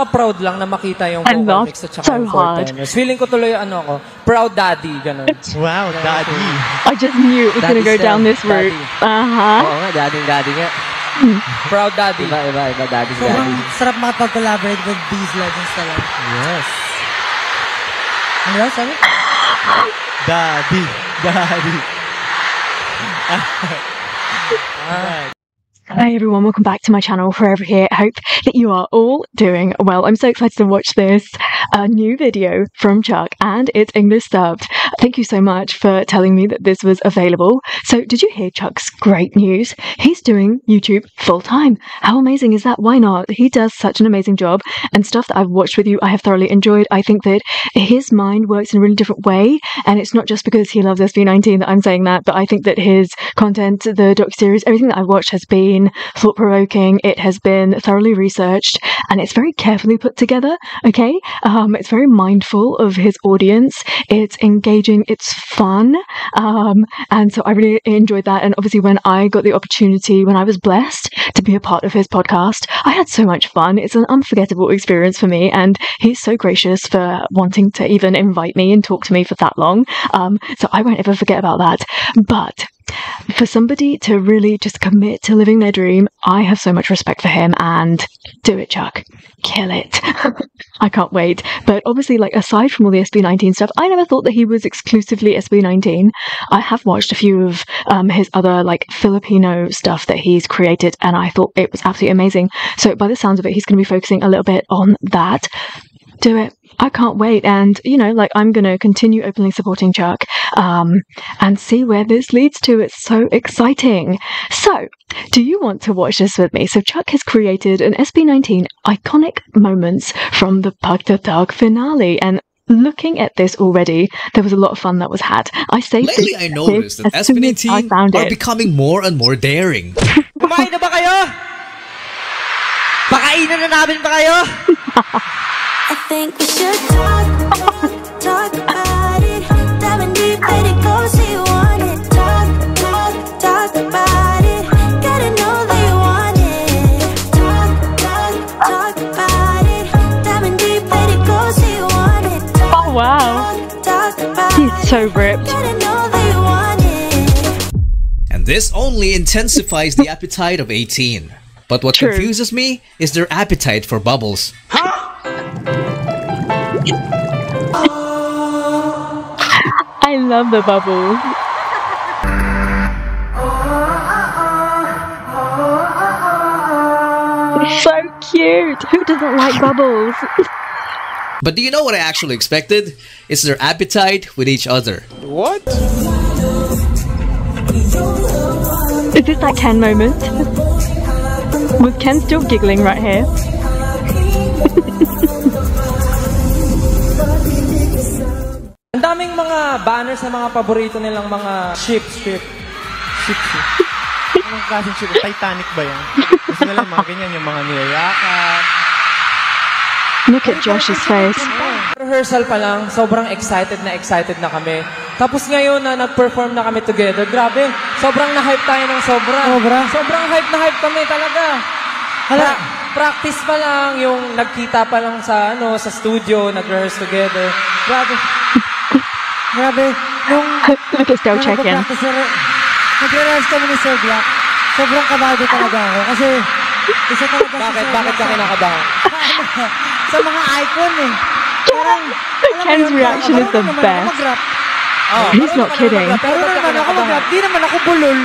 nakaka-proud lang na makita yung I vocal mix at saka so yung four hard. tenors. Feeling ko tuloy ano ako, proud daddy, ganun. Wow, daddy. I just knew it was going to go Daddy down this route. Daddy. Uh-huh. Oo nga, daddy-daddy nga. proud daddy. Iba, iba, iba, daddy, Sobrang daddy. sarap makapag-collaborate with these legends talaga. Yes. Ano daw, sabi? Daddy. Daddy. Hi everyone, welcome back to my channel, Forever Here. I hope that you are all doing well. I'm so excited to watch this uh, new video from Chuck and it's English dubbed. Thank you so much for telling me that this was available. So did you hear Chuck's great news? He's doing YouTube full time. How amazing is that? Why not? He does such an amazing job and stuff that I've watched with you, I have thoroughly enjoyed. I think that his mind works in a really different way and it's not just because he loves SB19 that I'm saying that, but I think that his content, the doc series, everything that I've watched has been thought provoking. It has been thoroughly researched and it's very carefully put together. Okay. Um, it's very mindful of his audience. It's engaging. It's fun. Um, and so I really enjoyed that. And obviously when I got the opportunity, when I was blessed to be a part of his podcast, I had so much fun. It's an unforgettable experience for me. And he's so gracious for wanting to even invite me and talk to me for that long. Um, so I won't ever forget about that. But for somebody to really just commit to living their dream, I have so much respect for him and do it, Chuck. Kill it. I can't wait. But obviously, like, aside from all the SB19 stuff, I never thought that he was exclusively SB19. I have watched a few of um, his other, like, Filipino stuff that he's created, and I thought it was absolutely amazing. So, by the sounds of it, he's going to be focusing a little bit on that. Do it. I can't wait. And, you know, like, I'm going to continue openly supporting Chuck um, and see where this leads to. It's so exciting. So, do you want to watch this with me? So, Chuck has created an SB19 iconic moments from the Pagtatag finale. And looking at this already, there was a lot of fun that was had. I saved Lately, this I noticed that as soon as I SB19 found are it. becoming more and more daring. Kumain na ba kayo? Pakainan na namin ba kayo? I think we should talk, talk, talk about it. Diving deep, let it go, say you want it. Talk, talk, talk about it. Gotta know that you want it. Talk, talk, talk about it. Diving deep, let it go, say you want it. Talk, Oh, wow. talk about He's so ripped. Gotta know that you want it. And this only intensifies the appetite of A'TIN. But what True. confuses me is their appetite for bubbles. I love the bubbles. so cute. Who doesn't like bubbles? But do you know what I actually expected? It's their appetite with each other. What? Is this that Ken moment? Was Ken still giggling right here? Daming mga banners na mga paborito nilang mga ship, ship. Ship, ship. Anong klaseng ship? Titanic ba yan? Gusto nila mga ganyan, yung mga nilayakan. Look at Josh's face. Rehearsal pa lang, sobrang excited na excited na kami. Tapos ngayon na nag-perform na kami together, grabe, sobrang na-hype tayo ng sobra. Sobra? Sobrang hype na hype kami talaga. Hala, practice pa lang, yung nagkita pa lang sa ano sa studio, nag-rehearse together. Grabe. Grabe. Nung Look at Stell nung check-in. nagpa-practice na rin- nag-rehearse kami ni Sir Black, sobrang kabado talaga ako. Kasi isa talaga si Bakit? Sir Bakit ka sa- kinakabahan? sa mga icon eh. Parang, alam Ken's reaction is the marunong naman ako best. mag-rap. He's not kidding. Pero Marunong ba't ka naman ako mag-rap. Di naman ako bulol.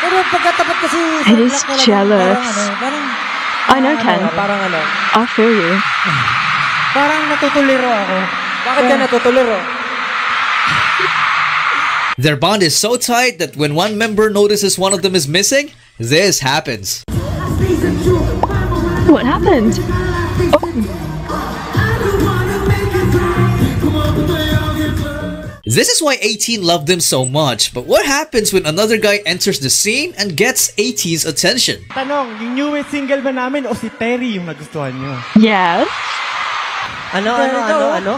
Pero pagkatapat kasi Sir He's jealous. Parang I know Ken. parang ano? I feel you. parang natutuliro ako. Bakit ka natutuliro? Their bond is so tight that when one member notices one of them is missing, this happens. What happened? This is why A'TIN loved them so much, but what happens when another guy enters the scene and gets A'TIN's attention? Tanong, yung newest single ba namin o si Terry yung nagustuhan nyo? Yes. Ano, ano, Terry ano, ano?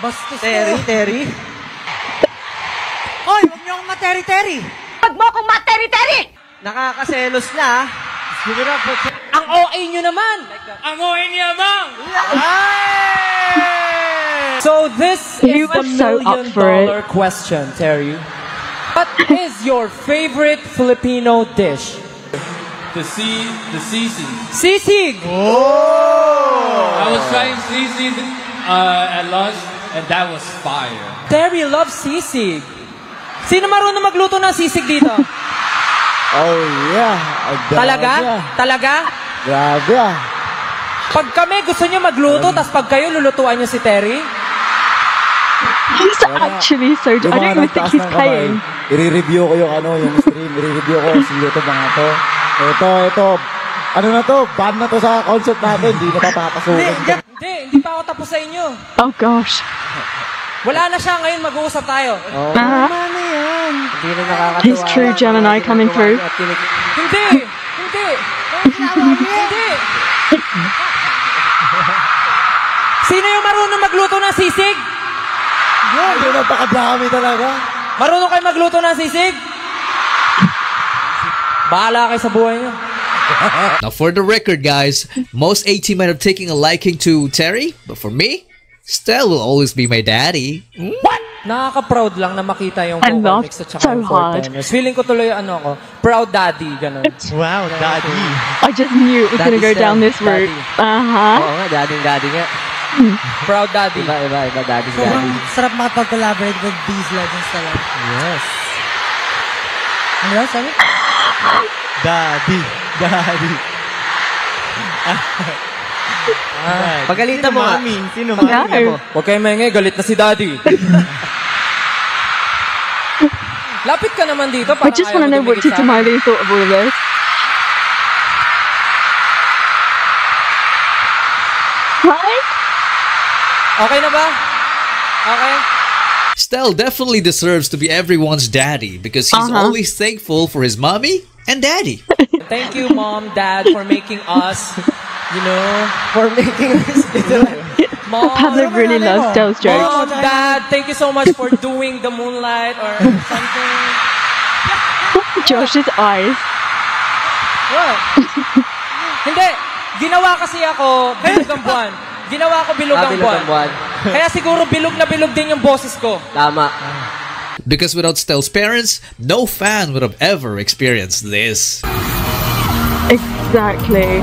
Bastos Terry. Terry. Hoy, huwag niyo akong materi-teri. Nakakaselos na. ah. Give it up for Ang OA nyo naman! Ang OA niya, bang! So this He is the was so million for it. dollar question, Terry. What is your favorite Filipino dish? The sea, the sisig. Sisig! I was trying sisig uh, at lunch, and that was fire. Terry loves sisig. Sino marunong magluto ng sisig dito? Oh, yeah. Dami Talaga? Talaga? Grabe ah. Pag kami gusto nyo magluto, tapos pag kayo lulutuan nyo si Terry, He's actually so. I Yung don't even think nagtaas he's ng kamay, paying. I-review ko yung ano, yung stream. I-review ko si YouTube mga to. Ito, ito. Ano na to? Ban na to sa concert natin. Hindi na papapasukin. hindi, hindi pa ako tapos sa inyo. Oh gosh. Wala na siya ngayon, mag-uusap tayo. Uh-huh. Hindi na nakakatawa. His true Gemini coming through. Hindi! Hindi! Hindi! Sino yung marunong magluto ng sisig? Hindi na napakadami talaga. Marunong kayo magluto ng sisig? Bahala kayo sa buhay niyo. Now, for the record, guys, most AT might have taken a liking to Terry, but for me, Stell will always be my daddy. Nakaka-proud lang na makita yung I vocal love mix at saka so hard. Feeling ko tuloy ano ako, proud daddy, ganun. Wow, daddy. I just knew it was going to go Daddy down this route. daddy. Uh huh. Oo nga, daddy daddy nga. Proud daddy. Iba, iba, iba, daddy Sobrang daddy. sarap makapag-collaborate with these legends talaga. Yes. Ano yun, sabi? Daddy. Daddy. Ah, Pagalitan mo mami? Sino No. mami? Huwag kayo maingay, galit na si daddy. Lapit ka naman dito I just want to know what dumikit Tito sa. Miley thought of all of this. Right? Okay na ba? Okay? Stell definitely deserves to be everyone's daddy because he's Uh-huh. always thankful for his mommy and daddy. Thank you, mom, dad, for making us, you know, For making this mom, Pablo really loves Stell's jokes. mom, dad, thank you so much for doing the moonlight or something. Josh's eyes. What? Hindi. Ginawa kasi ako bilog ang buwan. Ginawa ko bilog ah, ang buwan. buwan. Kaya siguro bilog na bilog din yung boses ko. Tama. Because without Stell's parents, no fan would have ever experienced this. Exactly.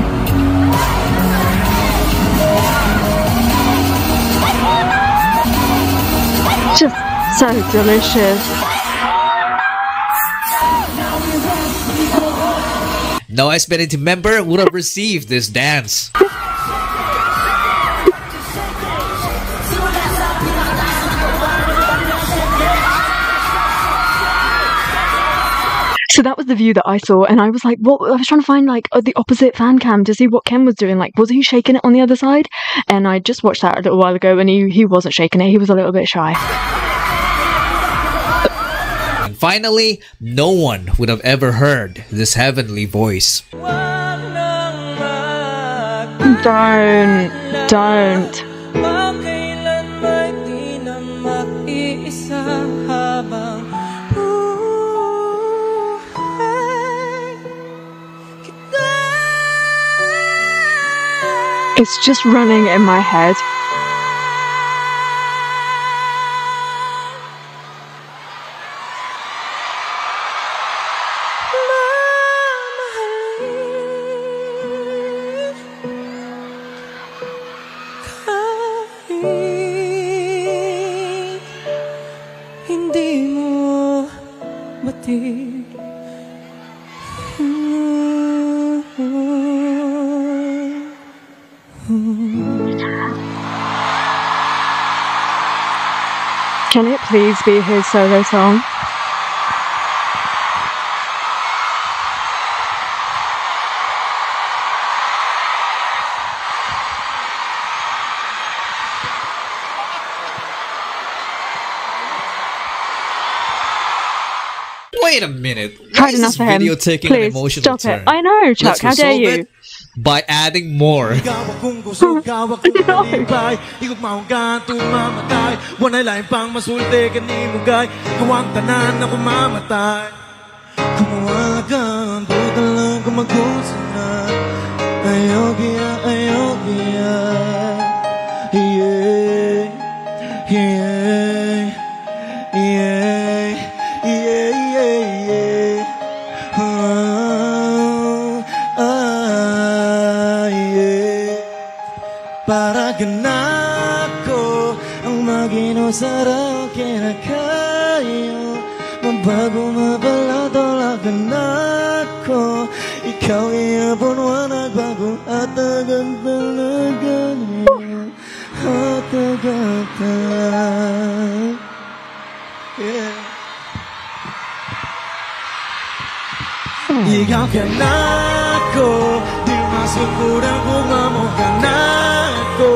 Just so delicious. No SBNT member would have received this dance. So that was the view that I saw, and I was like, "What?" I was trying to find like uh, the opposite fan cam to see what Ken was doing. Like, was he shaking it on the other side? And I just watched that a little while ago, and he he wasn't shaking it. He was a little bit shy. And finally, no one would have ever heard this heavenly voice. Don't, don't. It's just running in my head. Can it please be his solo song? Wait a minute. Why Tried is enough this for him. video taking Please an emotional stop turn? it. I know, Chuck. Let's How dare resolve you? it by adding more. Gawa kung gusto, gawa kung manibay Igog maunggan, tumamatay Wanay lain pang masulti, kanimugay Gawang tanan na kumamatay. Kumuha ka, ang buta lang kumagusin na. Ayaw kaya Ikaw ka na ako Di masukuran kung amo ka na ako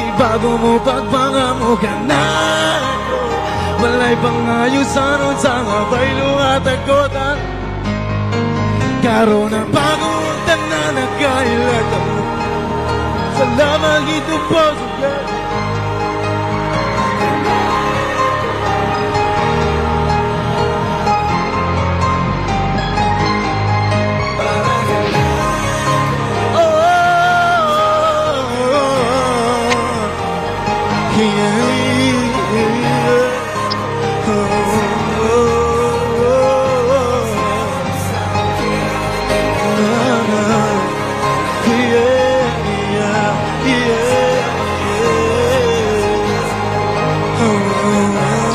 Ibago mo pagpangamo ka na ako Walay pangayusan o sa ngabay luhat ako ta Karoon ang bagong tanan na kailangan mo Salamat ito po sa You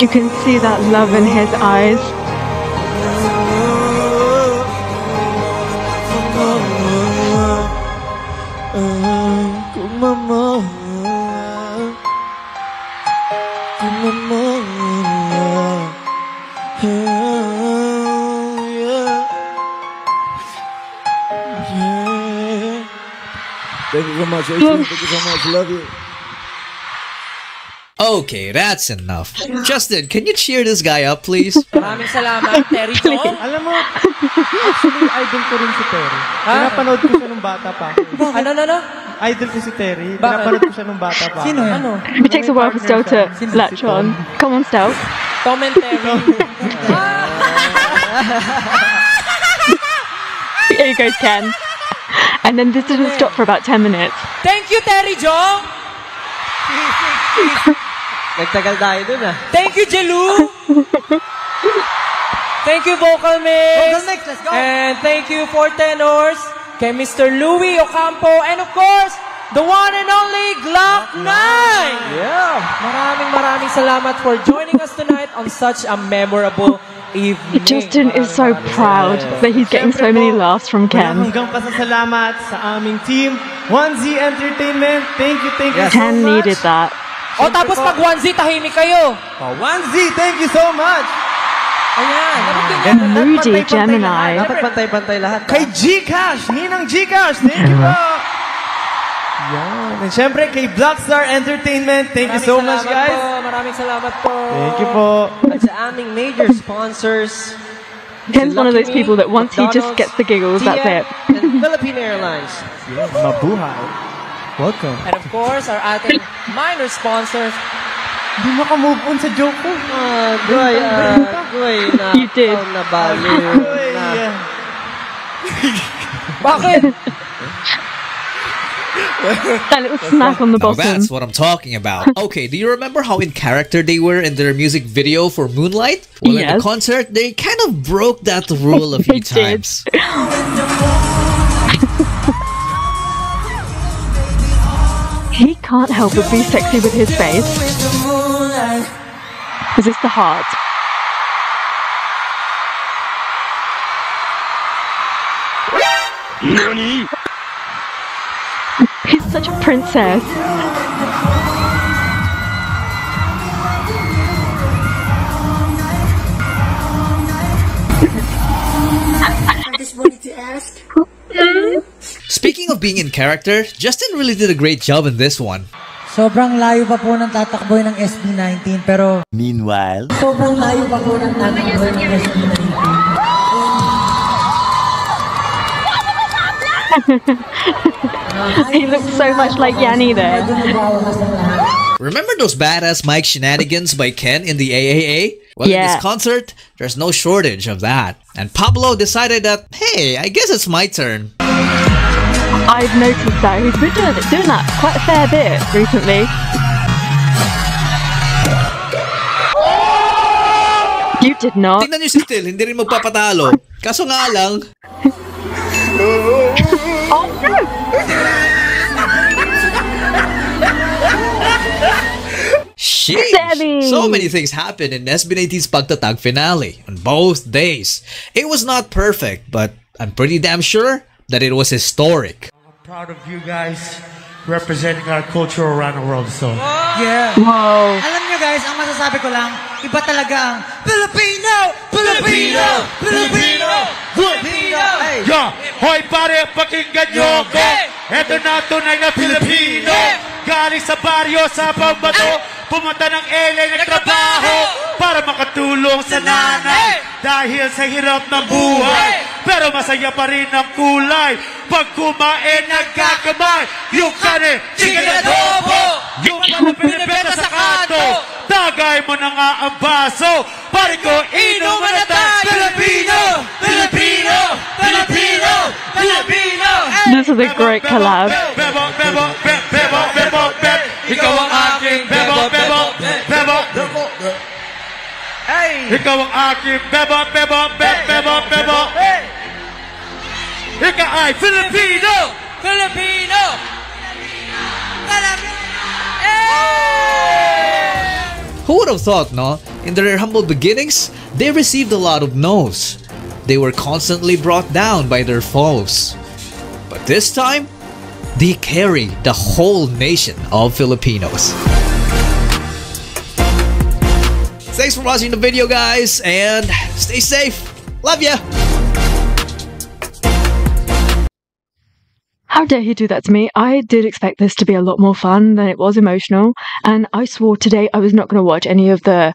can see that love in his eyes. Thank you so much, AC. Thank you so much. Love you. Okay, that's enough. Justin, can you cheer this guy up, please? Maraming salamat, Terry Zhong. Alam mo, actually, idol ko rin si Terry. Pinapanood ko siya nung bata pa. Ano, ano, ano? Idol ko si Terry. Bakit? Pinapanood ko siya nung bata pa. Sino yan? Ano? It takes a while for Stell to latch on. Come on, Stell. Tom and Terry. Here goes Ken. And then this didn't stop for about 10 minutes. Thank you, Terry Zhong. Nagtagal tayo dun ah. Thank you, Jelu. thank you, Vocal Mix. Vocal Mix, let's go. And thank you for tenors, kay Mr. Louie Ocampo, and of course, the one and only Gloc-9. Yeah. Maraming maraming salamat for joining us tonight on such a memorable evening. Justin is so proud that he's getting so many laughs from Ken. hanggang pasasalamat sa aming team, 1Z Entertainment. Thank you, thank you Ken much. needed that. O tapos pag 1Z, tahimik kayo. Oh, 1Z, thank you so much. Ayan. nabigyan And niyo. Moody Gemini. Dapat pantay-pantay lahat. Kay ah. Gcash, Ninang Gcash, thank you po. Yan. And syempre kay Blackstar Entertainment, thank you so Maraming much salamat guys. Po. Maraming salamat po. Thank you po. At sa aming major sponsors, Ken's one of those people that once he just gets the giggles, that's it. and Philippine Airlines. Yes, mabuhay. Welcome. And of course, our ating minor sponsors. Hindi maka-move on sa joke ko. Ah, Goy, ah, Goy, na You did. ikaw na baliw Uy, na. ah. Bakit? That little smack on the Now bottom. that's what I'm talking about. Okay, do you remember how in character they were in their music video for Moonlight? Well, in the concert, they kind of broke that rule a few times. He can't help but be sexy with his face. Is this the heart? He's such a princess. Speaking of being in character, Justin really did a great job in this one. Sobrang layo pa po ng tatakboy ng SB19 pero Meanwhile, sobrang layo pa po ng tatakboy ng SB19. He looks so much like Yanni there. Remember those badass mic shenanigans by Ken in the AAA? Well, in this concert, there's no shortage of that. And Pablo decided that, hey, I guess it's my turn. I've noticed that he's been doing, doing that quite a fair bit recently. You did not. Tingnan nyo si Still, hindi rin magpapatalo. Kaso nga lang, Sheesh! So many things happened in SB19's Pagtatag finale on both days. It was not perfect, but I'm pretty damn sure that it was historic. I'm proud of you guys representing our culture around the world. So, Whoa. yeah. Wow. Alam nyo guys, ang masasabi ko lang, iba talaga ang Filipino! Filipino! Filipino! Filipino! Hey! Yo, hoy pare, pakinggan nyo ako. Eto na tunay na Pilipino. Galing sa baryo sa pambato, pumunta ng LA nagtrabaho para makatulong sa nanay. Dahil sa hirap ng buhay, pero masaya pa rin ang kulay. Pag kumain, nagkakamay. Yung kane, chicken adobo. Yung ano pinipeta sa kanto. Tagay mo na nga ang baso. Pare ko, inom na tayo. Filipino! Filipino! Filipino! Filipino! This is a great collab. Bebo, bebo, be- bebo, bebo, Ikaw ang aking bebo, bebo, bebo. Ikaw ang aking bebo, bebo, bebo, bebo. Ikaw ay Filipino! Filipino! Who would have thought, no? In their humble beginnings, they received a lot of no's. They were constantly brought down by their foes. But this time, they carry the whole nation of Filipinos. Thanks for watching the video, guys, and stay safe. Love ya! How dare he do that to me? I did expect this to be a lot more fun than it was emotional, and I swore today I was not going to watch any of the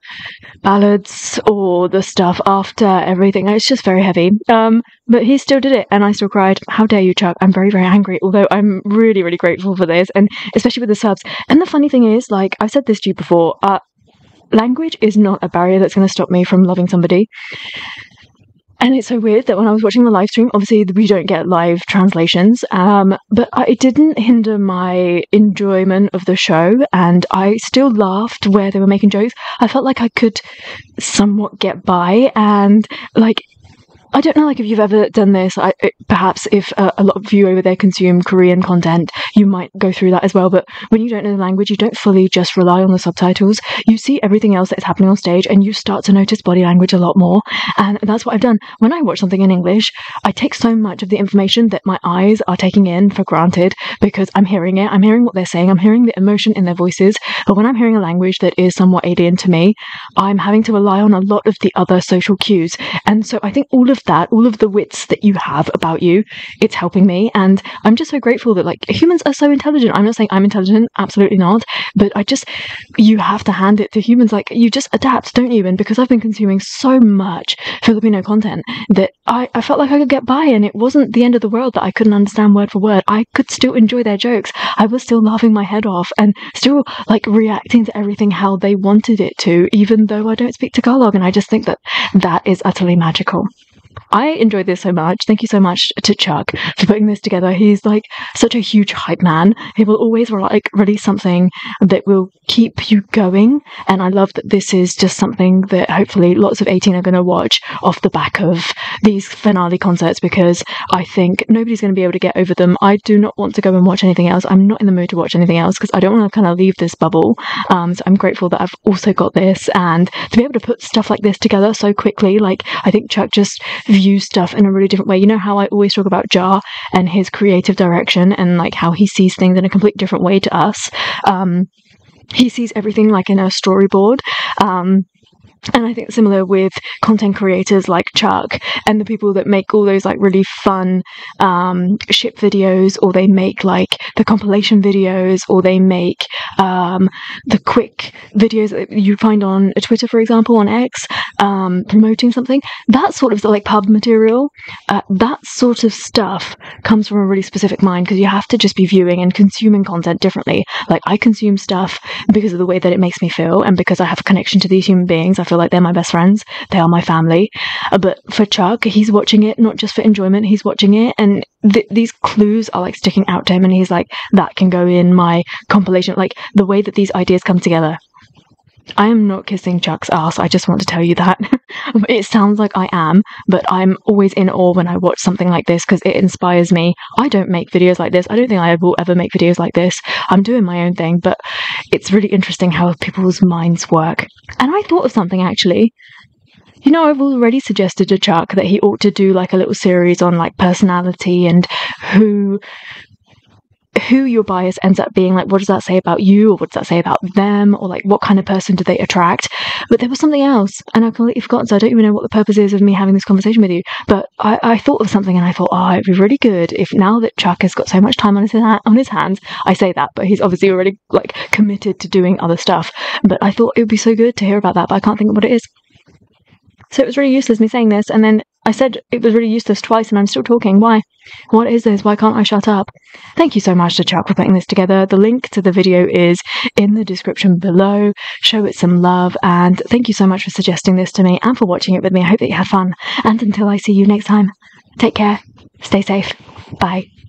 ballads or the stuff after everything. It's just very heavy. Um, but he still did it, and I still cried. How dare you, Chuck? I'm very, very angry. Although I'm really, really grateful for this, and especially with the subs. And the funny thing is, like I've said this to you before, uh, language is not a barrier that's going to stop me from loving somebody. And it's so weird that when I was watching the live stream, obviously we don't get live translations, um, but it didn't hinder my enjoyment of the show, and I still laughed where they were making jokes. I felt like I could somewhat get by, and like I don't know, like if you've ever done this. I, it- perhaps if uh, a lot of you over there consume Korean content, you might go through that as well. But when you don't know the language, you don't fully just rely on the subtitles. You see everything else that's happening on stage, and you start to notice body language a lot more. And that's what I've done. When I watch something in English, I take so much of the information that my eyes are taking in for granted because I'm hearing it. I'm hearing what they're saying. I'm hearing the emotion in their voices. But when I'm hearing a language that is somewhat alien to me, I'm having to rely on a lot of the other social cues. And so I think all of that, all of the wits that you have about you, it's helping me. And I'm just so grateful that like humans are so intelligent. I'm not saying I'm intelligent, absolutely not. But I just, you have to hand it to humans. Like you just adapt, don't you? And because I've been consuming so much Filipino content that I, I felt like I could get by and it wasn't the end of the world that I couldn't understand word for word. I could still enjoy their jokes. I was still laughing my head off and still like reacting to everything how they wanted it to, even though I don't speak Tagalog. And I just think that that is utterly magical. I enjoyed this so much. Thank you so much to Chuck for putting this together. He's like such a huge hype man. He will always like release something that will keep you going. And I love that this is just something that hopefully lots of A'TIN are going to watch off the back of these finale concerts because I think nobody's going to be able to get over them. I do not want to go and watch anything else. I'm not in the mood to watch anything else because I don't want to kind of leave this bubble. Um, so I'm grateful that I've also got this and to be able to put stuff like this together so quickly. Like I think Chuck just views stuff in a really different way. You know how I always talk about Jar and his creative direction and like how he sees things in a completely different way to us. Um, he sees everything like in a storyboard. Um, and I think similar with content creators like Chuck and the people that make all those like really fun um, ship videos, or they make like the compilation videos, or they make um, the quick videos that you find on Twitter, for example, on X, um, promoting something. That sort of like pub material, uh, that sort of stuff comes from a really specific mind because you have to just be viewing and consuming content differently. Like I consume stuff because of the way that it makes me feel, and because I have a connection to these human beings. I feel like they're my best friends. They are my family. Uh, but for Chuck, he's watching it not just for enjoyment. He's watching it, and th- these clues are like sticking out to him, and he's like, "That can go in my compilation." Like the way that these ideas come together. I am not kissing Chuck's ass. I just want to tell you that. it sounds like I am, but I'm always in awe when I watch something like this because it inspires me. I don't make videos like this. I don't think I will ever make videos like this. I'm doing my own thing, but it's really interesting how people's minds work. And I thought of something actually. You know, I've already suggested to Chuck that he ought to do like a little series on like personality and who who your bias ends up being like what does that say about you or what does that say about them or like what kind of person do they attract? But there was something else and i've completely forgotten so i don't even know what the purpose is of me having this conversation with you. But i, I thought of something and i thought oh it'd be really good if now that chuck has got so much time on his, on his hands i say that but he's obviously already like committed to doing other stuff. But i thought it would be so good to hear about that but i can't think of what it is. So it was really useless me saying this, and then I said it was really useless twice, and I'm still talking. Why? What is this? Why can't I shut up? Thank you so much to Chuck for putting this together. The link to the video is in the description below. Show it some love, and thank you so much for suggesting this to me and for watching it with me. I hope that you had fun. And until I see you next time, take care, stay safe, bye.